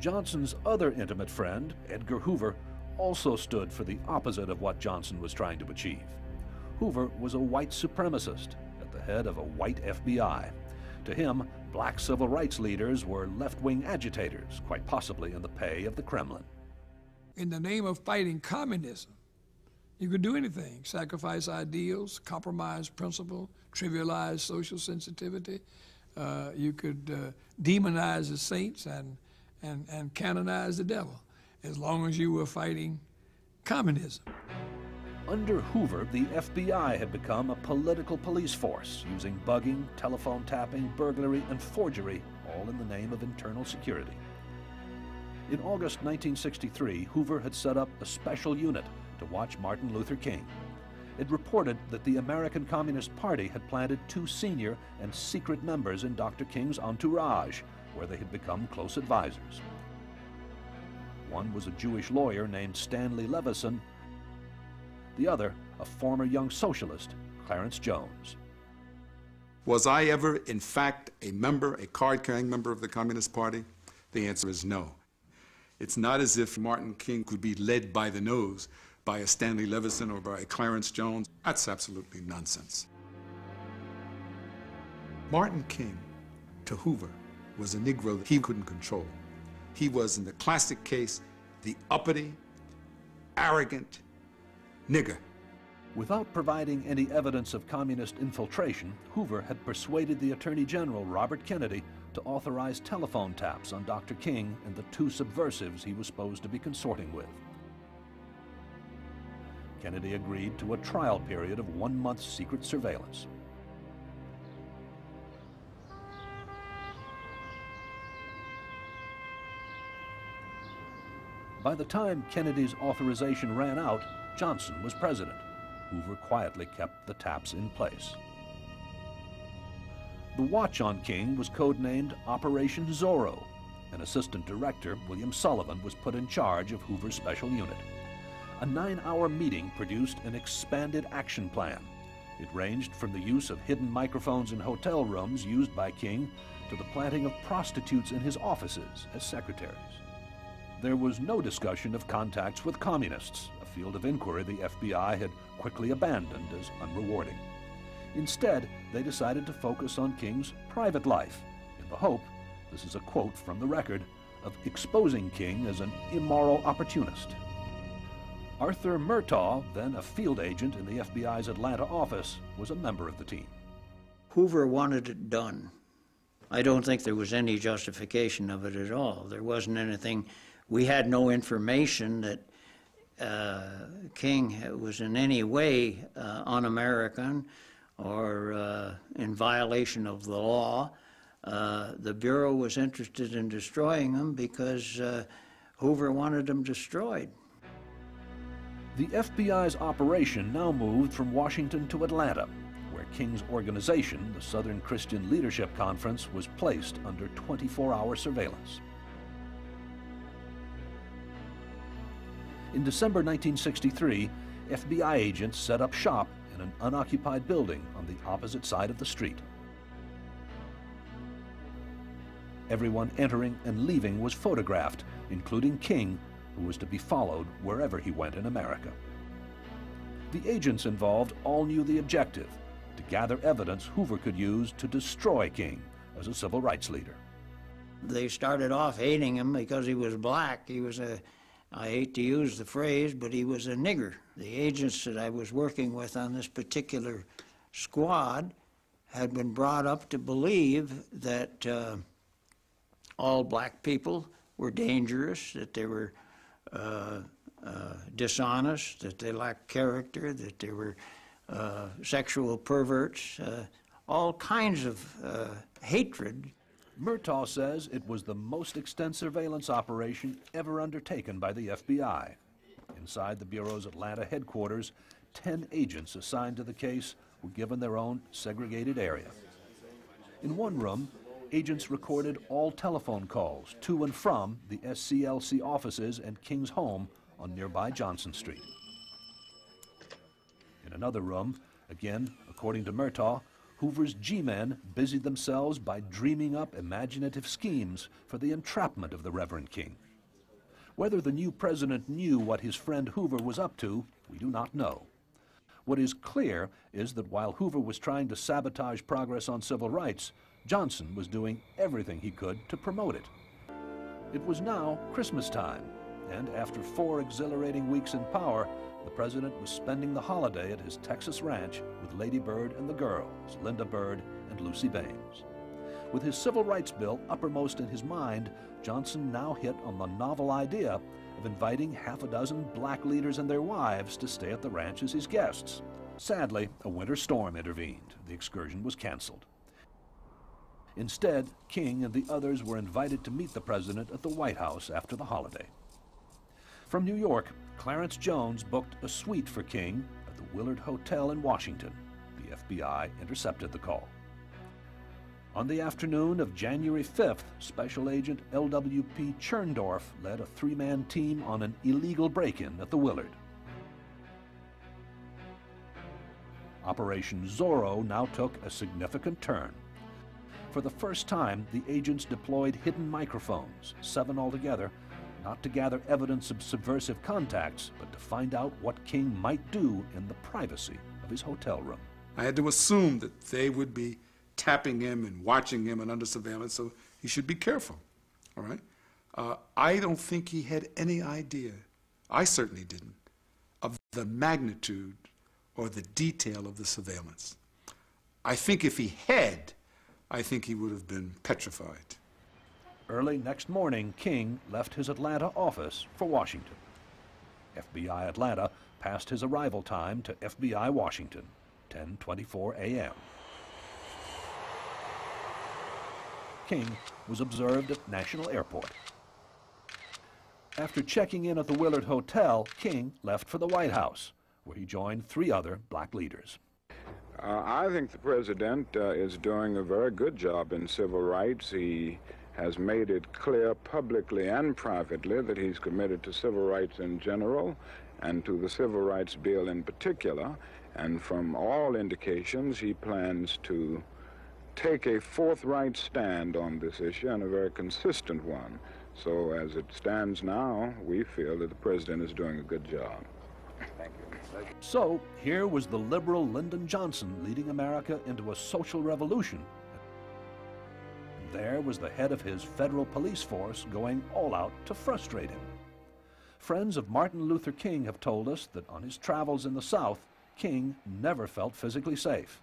Johnson's other intimate friend, Edgar Hoover, also stood for the opposite of what Johnson was trying to achieve. Hoover was a white supremacist at the head of a white FBI. To him, black civil rights leaders were left-wing agitators, quite possibly in the pay of the Kremlin. In the name of fighting communism, you could do anything, sacrifice ideals, compromise principle, trivialize social sensitivity. Uh, you could uh, demonize the saints and, and, and canonize the devil, as long as you were fighting communism. Under Hoover, the FBI had become a political police force, using bugging, telephone tapping, burglary, and forgery, all in the name of internal security. In August 1963, Hoover had set up a special unit to watch Martin Luther King. It reported that the American Communist Party had planted two senior and secret members in Dr. King's entourage, where they had become close advisors. One was a Jewish lawyer named Stanley Levison, the other, a former young socialist, Clarence Jones. Was I ever, in fact, a member, a card carrying member of the Communist Party? The answer is no. It's not as if Martin King could be led by the nose by a Stanley Levison or by a Clarence Jones. That's absolutely nonsense. Martin King, to Hoover, was a Negro that he couldn't control. He was, in the classic case, the uppity, arrogant, nigger. Without providing any evidence of communist infiltration, Hoover had persuaded the Attorney General, Robert Kennedy, to authorize telephone taps on Dr. King and the two subversives he was supposed to be consorting with. Kennedy agreed to a trial period of one month's secret surveillance. By the time Kennedy's authorization ran out, Johnson was president. Hoover quietly kept the taps in place. The watch on King was codenamed Operation Zorro. An assistant director, William Sullivan, was put in charge of Hoover's special unit. A nine-hour meeting produced an expanded action plan. It ranged from the use of hidden microphones in hotel rooms used by King to the planting of prostitutes in his offices as secretaries. There was no discussion of contacts with communists, a field of inquiry the FBI had quickly abandoned as unrewarding. Instead, they decided to focus on King's private life in the hope, this is a quote from the record, of exposing King as an immoral opportunist. Arthur Murtagh, then a field agent in the FBI's Atlanta office, was a member of the team. Hoover wanted it done. I don't think there was any justification of it at all. There wasn't anything, we had no information that uh, King was in any way uh, un-American or uh, in violation of the law. Uh, the Bureau was interested in destroying him because uh, Hoover wanted him destroyed. The FBI's operation now moved from Washington to Atlanta, where King's organization, the Southern Christian Leadership Conference, was placed under 24-hour surveillance. In December 1963, FBI agents set up shop in an unoccupied building on the opposite side of the street. Everyone entering and leaving was photographed, including King, who was to be followed wherever he went in America. The agents involved all knew the objective, to gather evidence Hoover could use to destroy King as a civil rights leader. They started off hating him because he was black. He was a I hate to use the phrase, but he was a nigger. The agents that I was working with on this particular squad had been brought up to believe that uh, all black people were dangerous, that they were uh, uh, dishonest, that they lacked character, that they were uh, sexual perverts, uh, all kinds of uh, hatred Murtagh says it was the most extensive surveillance operation ever undertaken by the FBI. Inside the Bureau's Atlanta headquarters, 10 agents assigned to the case were given their own segregated area. In one room, agents recorded all telephone calls to and from the SCLC offices and King's home on nearby Johnson Street. In another room, again, according to Murtagh, Hoover's G-men busied themselves by dreaming up imaginative schemes for the entrapment of the Reverend King. Whether the new president knew what his friend Hoover was up to, we do not know. What is clear is that while Hoover was trying to sabotage progress on civil rights, Johnson was doing everything he could to promote it. It was now Christmas time, and after four exhilarating weeks in power, the president was spending the holiday at his Texas ranch with Lady Bird and the girls, Lynda Bird and Luci Baines. With his civil rights bill uppermost in his mind, Johnson now hit on the novel idea of inviting half a dozen black leaders and their wives to stay at the ranch as his guests. Sadly, a winter storm intervened. The excursion was canceled. Instead, King and the others were invited to meet the president at the White House after the holiday. From New York, Clarence Jones booked a suite for King at the Willard Hotel in Washington. The FBI intercepted the call. On the afternoon of January 5th, Special Agent L.W.P. Cherndorf led a three-man team on an illegal break-in at the Willard. Operation Zorro now took a significant turn. For the first time, the agents deployed hidden microphones, seven altogether, not to gather evidence of subversive contacts, but to find out what King might do in the privacy of his hotel room. I had to assume that they would be tapping him and watching him and under surveillance, so he should be careful, all right? Uh, I don't think he had any idea, I certainly didn't, of the magnitude or the detail of the surveillance. I think if he had, I think he would have been petrified. Early next morning, King left his Atlanta office for Washington. FBI Atlanta passed his arrival time to FBI Washington, 10:24 a.m. King was observed at National Airport. After checking in at the Willard Hotel, King left for the White House, where he joined three other black leaders. Uh, I think the president uh, is doing a very good job in civil rights. He has made it clear publicly and privately that he's committed to civil rights in general and to the Civil Rights Bill in particular. And from all indications, he plans to take a forthright stand on this issue and a very consistent one. So as it stands now, we feel that the president is doing a good job. Thank you. So here was the liberal Lyndon Johnson leading America into a social revolution there was the head of his federal police force going all out to frustrate him. Friends of Martin Luther King have told us that on his travels in the South, King never felt physically safe.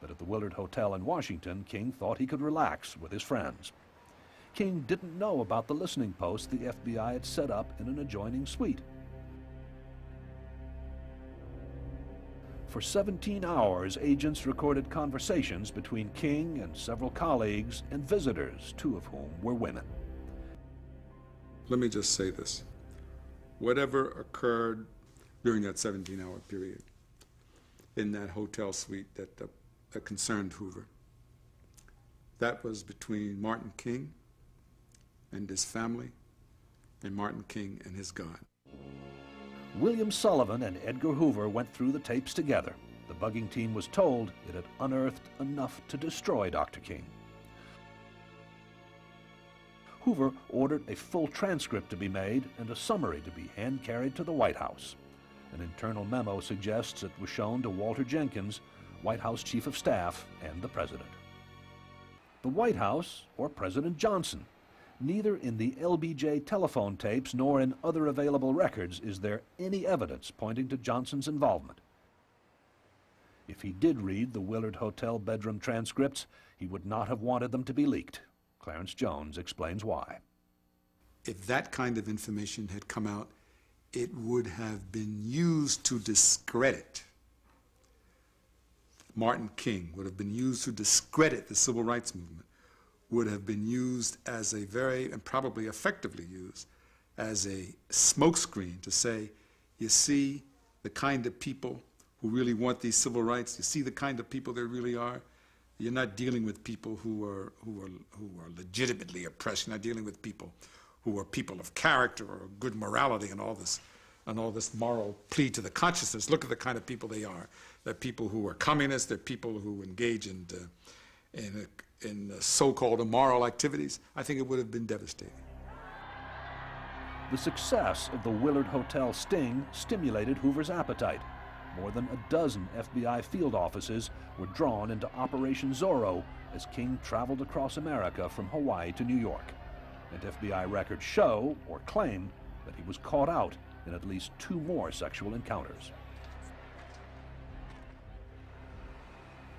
But at the Willard Hotel in Washington, King thought he could relax with his friends. King didn't know about the listening post the FBI had set up in an adjoining suite. For 17 hours, agents recorded conversations between King and several colleagues and visitors, two of whom were women. Let me just say this. Whatever occurred during that 17 hour period in that hotel suite that, uh, that concerned Hoover, that was between Martin King and his family and Martin King and his God. William Sullivan and Edgar Hoover went through the tapes together. The bugging team was told it had unearthed enough to destroy Dr. King. Hoover ordered a full transcript to be made and a summary to be hand-carried to the White House. An internal memo suggests it was shown to Walter Jenkins, White House Chief of Staff, and the President. The White House, or President Johnson, Neither in the LBJ telephone tapes nor in other available records is there any evidence pointing to Johnson's involvement. If he did read the Willard Hotel bedroom transcripts, he would not have wanted them to be leaked. Clarence Jones explains why. If that kind of information had come out, it would have been used to discredit Martin King, would have been used to discredit the civil rights movement would have been used as a very, and probably effectively used, as a smokescreen to say, you see the kind of people who really want these civil rights, you see the kind of people there really are. You're not dealing with people who are, who are, who are legitimately oppressed. You're not dealing with people who are people of character or good morality and all this. on all this moral plea to the consciousness. Look at the kind of people they are. They're people who are communists. They're people who engage in, uh, in, in so-called immoral activities. I think it would have been devastating. The success of the Willard Hotel sting stimulated Hoover's appetite. More than a dozen FBI field offices were drawn into Operation Zorro as King traveled across America from Hawaii to New York. And FBI records show, or claim, that he was caught out in at least two more sexual encounters.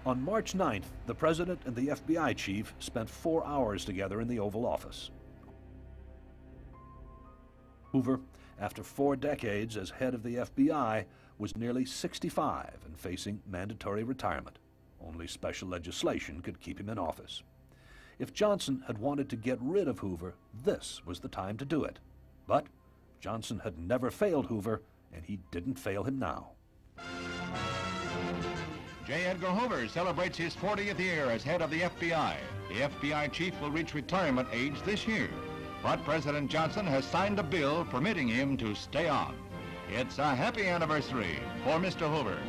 On March 9th, the president and the FBI chief spent four hours together in the Oval Office. Hoover, after four decades as head of the FBI, was nearly 65 and facing mandatory retirement. Only special legislation could keep him in office. If Johnson had wanted to get rid of Hoover, this was the time to do it. But Johnson had never failed Hoover, and he didn't fail him now. J. Edgar Hoover celebrates his 40th year as head of the FBI. The FBI chief will reach retirement age this year, but President Johnson has signed a bill permitting him to stay on. It's a happy anniversary for Mr. Hoover.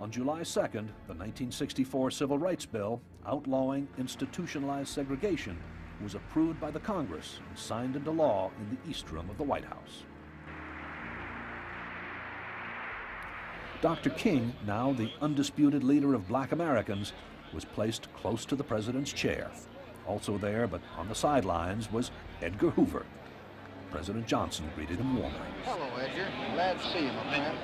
On July 2nd, the 1964 Civil Rights Bill outlawing institutionalized segregation was approved by the Congress and signed into law in the East Room of the White House. Dr. King, now the undisputed leader of black Americans, was placed close to the president's chair. Also there, but on the sidelines, was Edgar Hoover. President Johnson greeted him warmly. Hello, Edgar. Glad to see you, my friend.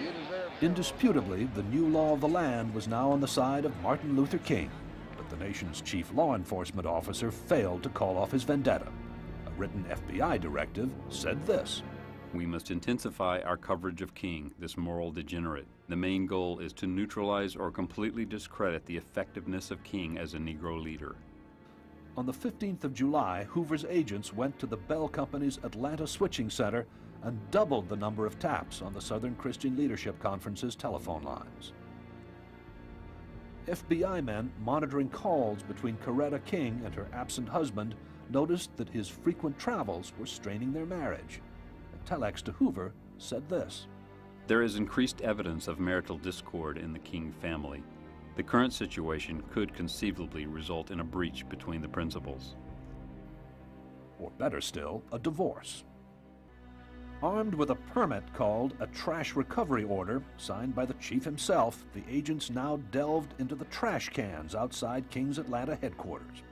You deserve... Indisputably, the new law of the land was now on the side of Martin Luther King, but the nation's chief law enforcement officer failed to call off his vendetta. A written FBI directive said this. We must intensify our coverage of King, this moral degenerate. The main goal is to neutralize or completely discredit the effectiveness of King as a Negro leader. On the 15th of July, Hoover's agents went to the Bell Company's Atlanta Switching Center and doubled the number of taps on the Southern Christian Leadership Conference's telephone lines. FBI men monitoring calls between Coretta King and her absent husband noticed that his frequent travels were straining their marriage. Telex to Hoover said this. There is increased evidence of marital discord in the King family. The current situation could conceivably result in a breach between the principals. Or better still, a divorce. Armed with a permit called a trash recovery order, signed by the chief himself, the agents now delved into the trash cans outside King's Atlanta headquarters.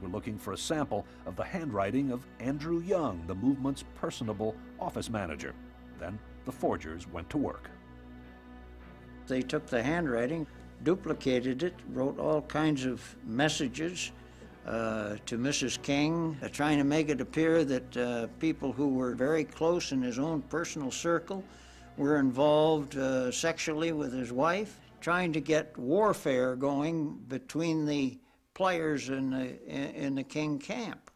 They were looking for a sample of the handwriting of Andrew Young, the movement's personable office manager. Then the forgers went to work. They took the handwriting, duplicated it, wrote all kinds of messages uh, to Mrs. King, uh, trying to make it appear that uh, people who were very close in his own personal circle were involved uh, sexually with his wife, trying to get warfare going between the players in the, in the King camp.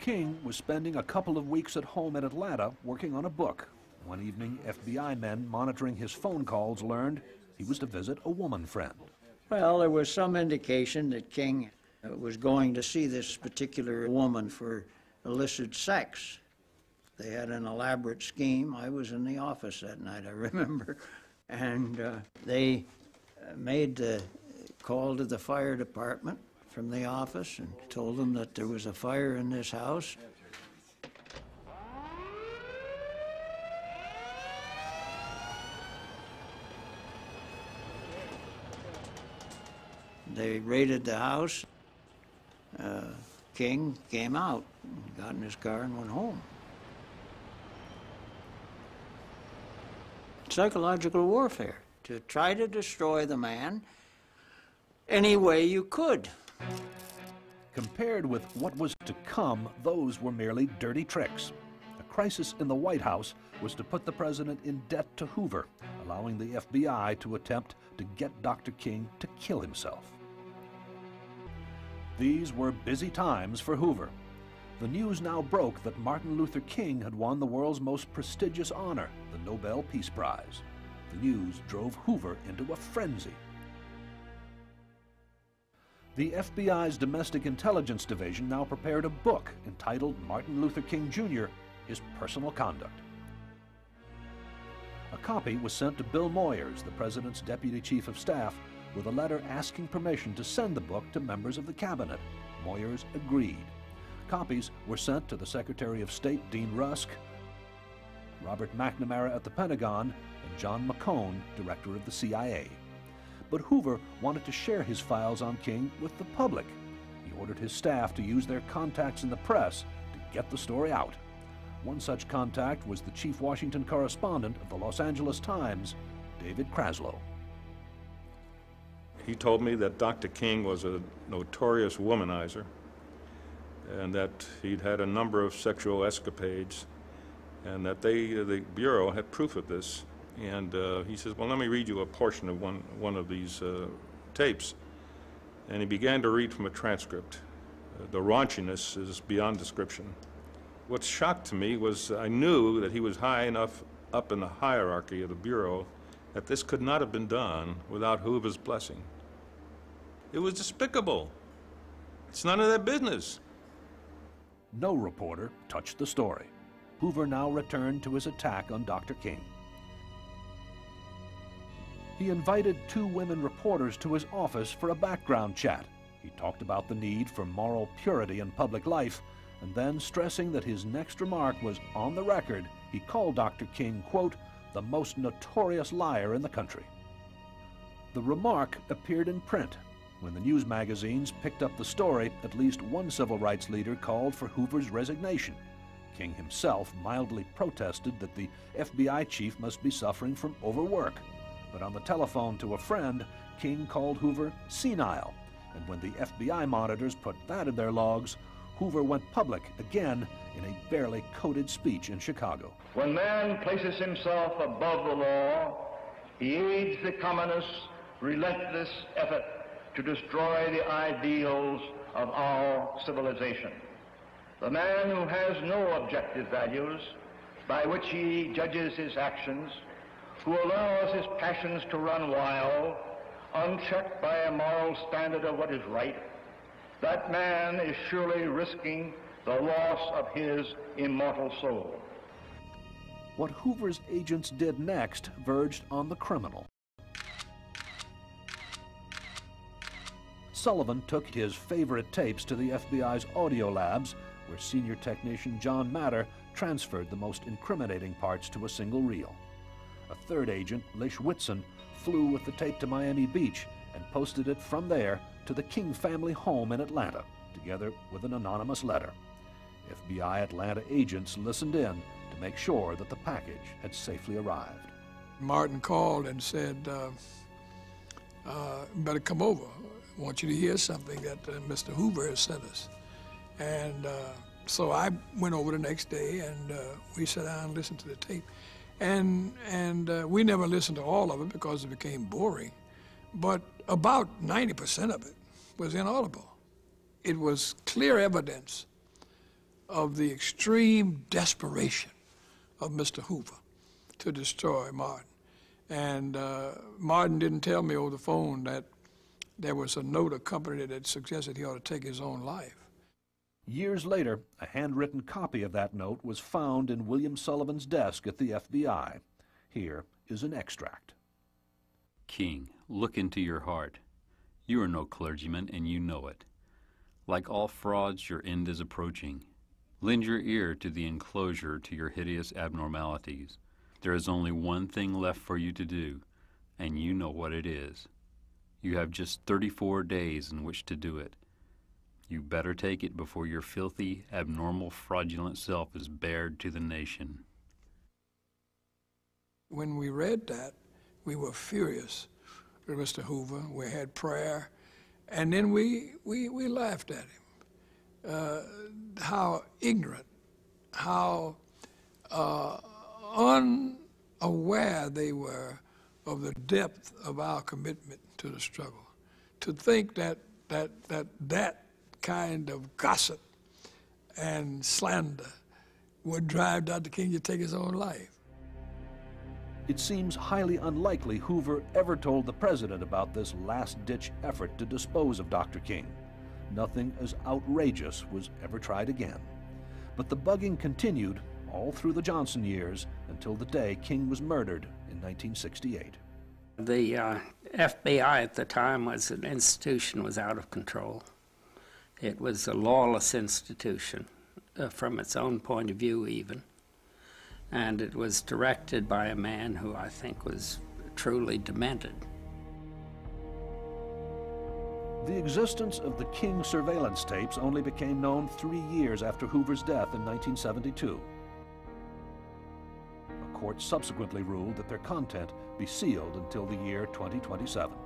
King was spending a couple of weeks at home in Atlanta working on a book one evening, FBI men monitoring his phone calls learned he was to visit a woman friend. Well, there was some indication that King uh, was going to see this particular woman for illicit sex. They had an elaborate scheme. I was in the office that night, I remember. And uh, they uh, made the call to the fire department from the office and told them that there was a fire in this house They raided the house. Uh, King came out, got in his car, and went home. Psychological warfare to try to destroy the man any way you could. Compared with what was to come, those were merely dirty tricks. A crisis in the White House was to put the president in debt to Hoover, allowing the FBI to attempt to get Dr. King to kill himself. These were busy times for Hoover. The news now broke that Martin Luther King had won the world's most prestigious honor, the Nobel Peace Prize. The news drove Hoover into a frenzy. The FBI's Domestic Intelligence Division now prepared a book entitled Martin Luther King Jr. his personal conduct. A copy was sent to Bill Moyers, the President's Deputy Chief of Staff, with a letter asking permission to send the book to members of the Cabinet. Moyers agreed. Copies were sent to the Secretary of State, Dean Rusk, Robert McNamara at the Pentagon, and John McCone, Director of the CIA. But Hoover wanted to share his files on King with the public. He ordered his staff to use their contacts in the press to get the story out. One such contact was the chief Washington correspondent of the Los Angeles Times, David Kraslow. He told me that Dr. King was a notorious womanizer and that he'd had a number of sexual escapades and that they, the Bureau had proof of this. And uh, he says, well, let me read you a portion of one, one of these uh, tapes. And he began to read from a transcript. Uh, the raunchiness is beyond description. What shocked me was I knew that he was high enough up in the hierarchy of the Bureau that this could not have been done without Hoover's blessing. It was despicable. It's none of their business. No reporter touched the story. Hoover now returned to his attack on Dr. King. He invited two women reporters to his office for a background chat. He talked about the need for moral purity in public life, and then, stressing that his next remark was on the record, he called Dr. King, quote, the most notorious liar in the country. The remark appeared in print. When the news magazines picked up the story, at least one civil rights leader called for Hoover's resignation. King himself mildly protested that the FBI chief must be suffering from overwork. But on the telephone to a friend, King called Hoover senile. And when the FBI monitors put that in their logs, Hoover went public again in a barely coded speech in Chicago. When man places himself above the law, he aids the communists' relentless effort to destroy the ideals of our civilization. The man who has no objective values by which he judges his actions, who allows his passions to run wild, unchecked by a moral standard of what is right, that man is surely risking the loss of his immortal soul. What Hoover's agents did next verged on the criminal. Sullivan took his favorite tapes to the FBI's audio labs, where senior technician John Matter transferred the most incriminating parts to a single reel. A third agent, Lish Whitson, flew with the tape to Miami Beach and posted it from there to the King family home in Atlanta, together with an anonymous letter. FBI Atlanta agents listened in to make sure that the package had safely arrived. Martin called and said, uh, uh, better come over. I want you to hear something that uh, Mr. Hoover has sent us. And uh, so I went over the next day and uh, we sat down and listened to the tape. And, and uh, we never listened to all of it because it became boring. But about 90% of it was inaudible. It was clear evidence of the extreme desperation of Mr. Hoover to destroy Martin. And uh, Martin didn't tell me over the phone that there was a note accompanied that suggested he ought to take his own life. Years later, a handwritten copy of that note was found in William Sullivan's desk at the FBI. Here is an extract. King, look into your heart. You are no clergyman, and you know it. Like all frauds, your end is approaching. Lend your ear to the enclosure to your hideous abnormalities. There is only one thing left for you to do, and you know what it is. You have just 34 days in which to do it. You better take it before your filthy, abnormal, fraudulent self is bared to the nation. When we read that, we were furious with Mr. Hoover. We had prayer, and then we, we, we laughed at him. Uh, how ignorant, how uh, unaware they were of the depth of our commitment to the struggle. To think that that that that kind of gossip and slander would drive Dr. King to take his own life. It seems highly unlikely Hoover ever told the president about this last-ditch effort to dispose of Dr. King. Nothing as outrageous was ever tried again. But the bugging continued all through the Johnson years until the day King was murdered in 1968. The uh, FBI at the time was an institution was out of control. It was a lawless institution uh, from its own point of view, even. And it was directed by a man who I think was truly demented. The existence of the King surveillance tapes only became known three years after Hoover's death in 1972. A court subsequently ruled that their content be sealed until the year 2027.